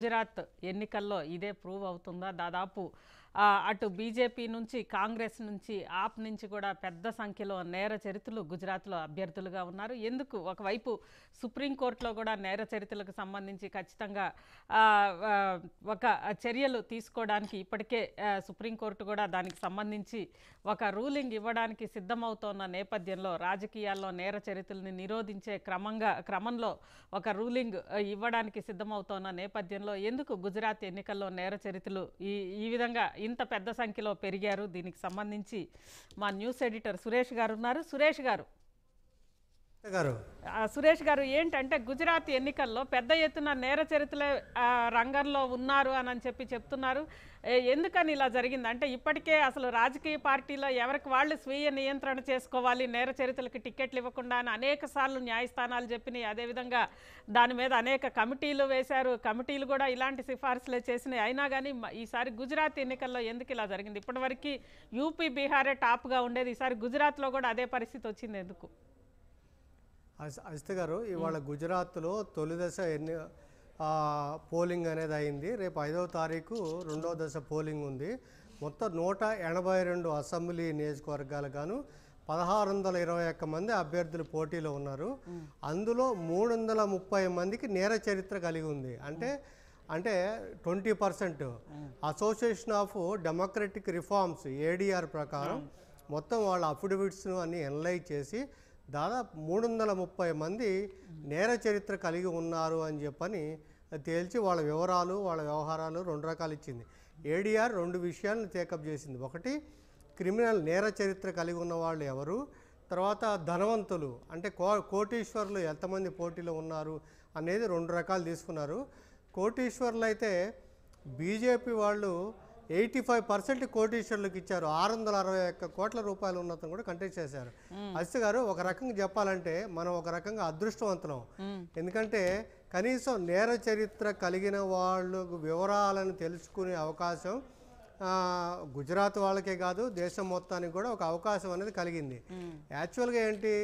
గుజరాత్ ఎన్నికల్లో ఇదే ప్రూవ్ అవుతుందా? దాదాపు అటు బీజేపీ నుంచి కాంగ్రెస్ నుంచి ఆప్ నుంచి కూడా పెద్ద సంఖ్యలో నేర చరిత్రలు గుజరాత్లో అభ్యర్థులుగా ఉన్నారు. ఎందుకు? ఒకవైపు సుప్రీంకోర్టులో కూడా నేర చరిత్రలకు సంబంధించి ఖచ్చితంగా ఒక చర్యలు తీసుకోవడానికి ఇప్పటికే సుప్రీంకోర్టు కూడా దానికి సంబంధించి ఒక రూలింగ్ ఇవ్వడానికి సిద్ధమవుతోన్న నేపథ్యంలో రాజకీయాల్లో నేర చరిత్రల్ని నిరోధించే క్రమంగా క్రమంలో ఒక రూలింగ్ ఇవ్వడానికి సిద్ధమవుతోన్న నేపథ్యంలో ఎందుకు గుజరాత్ ఎన్నికల్లో నేర చరిత్రలు ఈ ఈ విధంగా ఇంత పెద్ద సంఖ్యలో పెరిగారు. దీనికి సంబంధించి మా న్యూస్ ఎడిటర్ సురేష్ గారు ఉన్నారు సురేష్ గారు గారు? సురేష్ గారు ఏంటంటే గుజరాత్ ఎన్నికల్లో పెద్ద ఎత్తున నేర చరిత్ర రంగంలో ఉన్నారు అని అని చెప్పి చెప్తున్నారు. ఎందుకని ఇలా జరిగింది? అంటే ఇప్పటికే అసలు రాజకీయ పార్టీలో ఎవరికి వాళ్ళు స్వీయ నియంత్రణ చేసుకోవాలి నేర చరిత్రలకు టికెట్లు ఇవ్వకుండా అని అనేక సార్లు న్యాయస్థానాలు చెప్పినాయి. అదేవిధంగా దాని మీద అనేక కమిటీలు వేశారు. కమిటీలు కూడా ఇలాంటి సిఫార్సులే చేసినాయి. అయినా కానీ ఈసారి గుజరాత్ ఎన్నికల్లో ఎందుకు ఇలా జరిగింది? ఇప్పటివరకు యూపీ బీహారే టాప్గా ఉండేది. ఈసారి గుజరాత్లో కూడా అదే పరిస్థితి వచ్చింది ఎందుకు? అజిత్ గారు ఇవాళ గుజరాత్లో తొలి దశ ఎన్ని పోలింగ్ అనేది అయింది. రేపు ఐదవ తారీఖు రెండవ దశ పోలింగ్ ఉంది. మొత్తం నూట ఎనభై రెండు అసెంబ్లీ నియోజకవర్గాలు గాను పదహారు వందల ఇరవై ఒక్క మంది అభ్యర్థులు పోటీలో ఉన్నారు. అందులో మూడు వందల ముప్పై మందికి నేర చరిత్ర కలిగి ఉంది. అంటే అంటే twenty percent. Association of democratic reforms ADR ప్రకారం మొత్తం వాళ్ళ అఫిడవిట్స్ను అన్ని ఎనలైజ్ చేసి దాదాపు మూడు వందల ముప్పై మంది నేర చరిత్ర కలిగి ఉన్నారు అని చెప్పని తేల్చి వాళ్ళ వివరాలు వాళ్ళ వ్యవహారాలు రెండు రకాలు ఇచ్చింది. ఏడీఆర్ రెండు విషయాలను టేకప్ చేసింది. ఒకటి క్రిమినల్ నేర చరిత్ర కలిగి ఉన్న వాళ్ళు ఎవరు? తర్వాత ధనవంతులు అంటే కో కోటీశ్వర్లు ఎంతమంది పోటీలో ఉన్నారు అనేది రెండు రకాలు తీసుకున్నారు. కోటీశ్వర్లు అయితే బీజేపీ వాళ్ళు ఎయిటీ ఫైవ్ పర్సెంట్ కోటీశ్వరులకు ఇచ్చారు. ఆరు వందల అరవై ఒక్క కోట్ల రూపాయలు ఉన్నతను కూడా కంటెస్ట్ చేశారు. అస్తి గారు ఒక రకంగా చెప్పాలంటే మనం ఒక రకంగా అదృష్టవంతులం. ఎందుకంటే కనీసం నేర చరిత్ర కలిగిన వాళ్ళు వివరాలను తెలుసుకునే అవకాశం గుజరాత్ వాళ్ళకే కాదు దేశం మొత్తానికి కూడా ఒక అవకాశం అనేది కలిగింది. యాక్చువల్గా ఏంటి?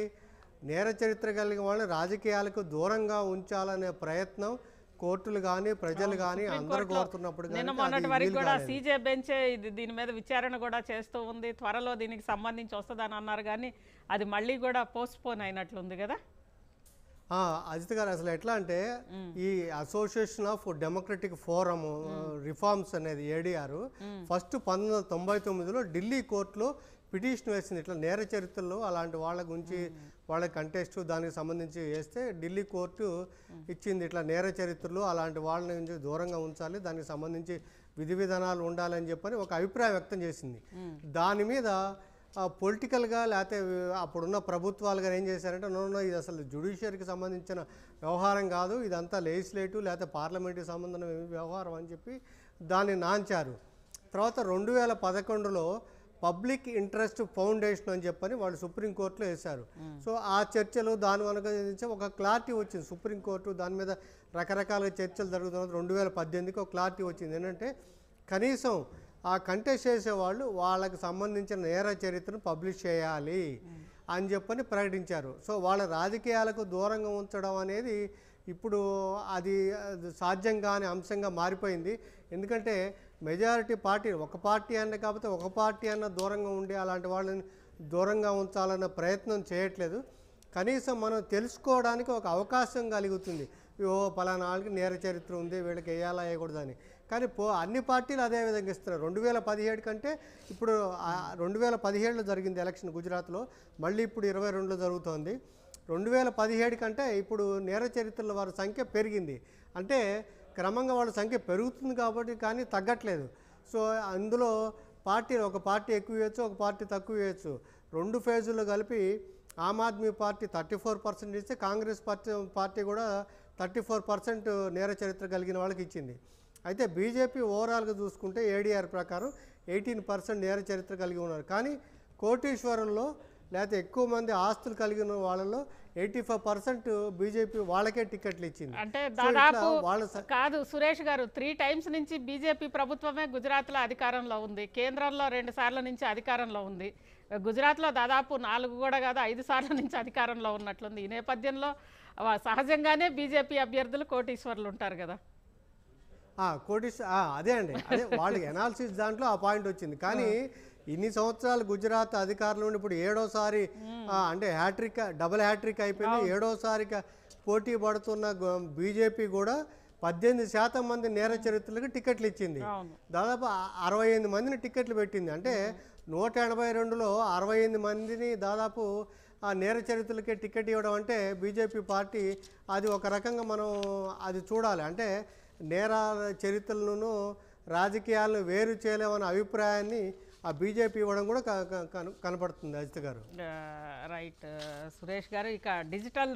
నేర చరిత్ర కలిగిన వాళ్ళని రాజకీయాలకు దూరంగా ఉంచాలనే ప్రయత్నం కోర్టులు కానీ ప్రజలు కానీ అందరూ కోరుతున్నప్పుడు నిన్న మొన్నటి వరకు కూడా. సీజే బెంచే ఇది దీని మీద విచారణ కూడా చేస్తూ ఉంది త్వరలో దీనికి సంబంధించి వస్తుందని అన్నారు కానీ అది మళ్ళీ కూడా పోస్ట్ పోన్ అయినట్లుంది కదా అజిత్ గారు అసలు ఎట్లా అంటే ఈ association of democratic forum reforms అనేది ఏడిఆర్ ఫస్ట్ పంతొమ్మిది వందల తొంభై తొమ్మిదిలో ఢిల్లీ కోర్టులో పిటిషన్ వేసింది. ఇట్లా నేర చరిత్రలో అలాంటి వాళ్ళ గురించి వాళ్ళ కంటెస్ట్ దానికి సంబంధించి వేస్తే ఢిల్లీ కోర్టు ఇచ్చింది. ఇట్లా నేర చరిత్రలు అలాంటి వాళ్ళ నుంచి దూరంగా ఉంచాలి దానికి సంబంధించి విధి విధానాలు ఉండాలని చెప్పని ఒక అభిప్రాయం వ్యక్తం చేసింది. దాని మీద పొలిటికల్గా లేకపోతే అప్పుడున్న ప్రభుత్వాలు కానీ ఏం చేశారంటే నో నో ఇది అసలు జుడిషియరీకి సంబంధించిన వ్యవహారం కాదు ఇదంతా లెజిస్లేటివ్ లేకపోతే పార్లమెంట్కి సంబంధం వ్యవహారం అని చెప్పి దాన్ని నాంచారు. తర్వాత రెండు వేల పదకొండులో పబ్లిక్ ఇంట్రెస్ట్ ఫౌండేషన్ అని చెప్పని వాళ్ళు సుప్రీంకోర్టులో వేశారు. సో ఆ చర్చలు దాని అనుసరించి ఒక క్లారిటీ వచ్చింది. సుప్రీంకోర్టు దాని మీద రకరకాల చర్చలు జరుగుతున్న రెండు వేల పద్దెనిమిదికి ఒక క్లారిటీ వచ్చింది. ఏంటంటే కనీసం ఆ కంటెస్ట్ చేసేవాళ్ళు వాళ్ళకి సంబంధించిన నేర చరిత్రను పబ్లిష్ చేయాలి అని చెప్పని ప్రకటించారు. సో వాళ్ళ రాజకీయాలకు దూరంగా ఉంచడం అనేది ఇప్పుడు అది అది సాధ్యం కాని అంశంగా మారిపోయింది. ఎందుకంటే మెజారిటీ పార్టీ ఒక పార్టీ అన్న కాకపోతే ఒక పార్టీ అన్న దూరంగా ఉండి అలాంటి వాళ్ళని దూరంగా ఉంచాలన్న ప్రయత్నం చేయట్లేదు. కనీసం మనం తెలుసుకోవడానికి ఒక అవకాశం కలుగుతుంది. ఓ పలానా వాళ్ళకి నేర చరిత్ర ఉంది వీళ్ళకి వేయాలా వేయకూడదని కానీ పో అన్ని పార్టీలు అదే విధంగా ఇస్తున్నారు. రెండు వేల పదిహేడు కంటే ఇప్పుడు రెండు వేల పదిహేడులో జరిగింది ఎలక్షన్ గుజరాత్లో మళ్ళీ ఇప్పుడు ఇరవై రెండులో జరుగుతోంది. రెండు వేల పదిహేడు కంటే ఇప్పుడు నేర చరిత్రల వారి సంఖ్య పెరిగింది. అంటే క్రమంగా వాళ్ళ సంఖ్య పెరుగుతుంది కాబట్టి కానీ తగ్గట్లేదు. సో అందులో పార్టీ ఒక పార్టీ ఎక్కువ వేయచ్చు ఒక పార్టీ తక్కువ వేయచ్చు రెండు ఫేజుల్లో కలిపి Aam Aadmi party thirty four percent ఇస్తే కాంగ్రెస్ పార్టీ పార్టీ కూడా థర్టీ ఫోర్ పర్సెంట్ నేర చరిత్ర కలిగిన వాళ్ళకి ఇచ్చింది. అయితే బీజేపీ ఓవరాల్గా చూసుకుంటే ఏడీఆర్ ప్రకారం ఎయిటీన్ పర్సెంట్ నేర చరిత్ర కలిగి ఉన్నారు. కానీ కోటీశ్వరంలో లేకపోతే ఎక్కువ మంది ఆస్తులు కలిగిన వాళ్ళలో ఎయిటీ ఫైవ్ పర్సెంట్ బీజేపీ వాళ్ళకే టికెట్లు ఇచ్చింది. అంటే దాదాపు కాదు సురేష్ గారు త్రీ టైమ్స్ నుంచి బీజేపీ ప్రభుత్వమే గుజరాత్లో అధికారంలో ఉంది. కేంద్రంలో రెండు సార్ల నుంచి అధికారంలో ఉంది. గుజరాత్లో దాదాపు నాలుగు కూడా కాదు ఐదు సార్ల నుంచి అధికారంలో ఉన్నట్లుంది. ఈ నేపథ్యంలో సహజంగానే బీజేపీ అభ్యర్థులు కోటీశ్వర్లు ఉంటారు కదా. ఆ, అదే అండి. అదే వాళ్ళకి ఎనాలిసిస్ దాంట్లో ఆ పాయింట్ వచ్చింది. కానీ ఇన్ని సంవత్సరాలు గుజరాత్ అధికారుల నుండి ఇప్పుడు ఏడోసారి అంటే హ్యాట్రిక్ డబుల్ హ్యాట్రిక్ అయిపోయింది. ఏడోసారి పోటీ పడుతున్న బీజేపీ కూడా పద్దెనిమిది శాతం మంది నేర చరిత్రలకు టికెట్లు ఇచ్చింది. దాదాపు అరవై ఎనిమిది మందిని టికెట్లు పెట్టింది. అంటే నూట ఎనభై రెండులో అరవై ఎనిమిది మందిని దాదాపు ఆ నేర చరిత్రలకే టికెట్ ఇవ్వడం అంటే బీజేపీ పార్టీ అది ఒక రకంగా మనం అది చూడాలి. అంటే నేరాల చరిత్రలను రాజకీయాలను వేరు చేయలేమన్న అభిప్రాయాన్ని ఆ బీజేపీ ఇవ్వడం కూడా కన- కనపడుతుంది అజిత్ గారు. రైట్. సురేష్ గారు ఇక డిజిటల్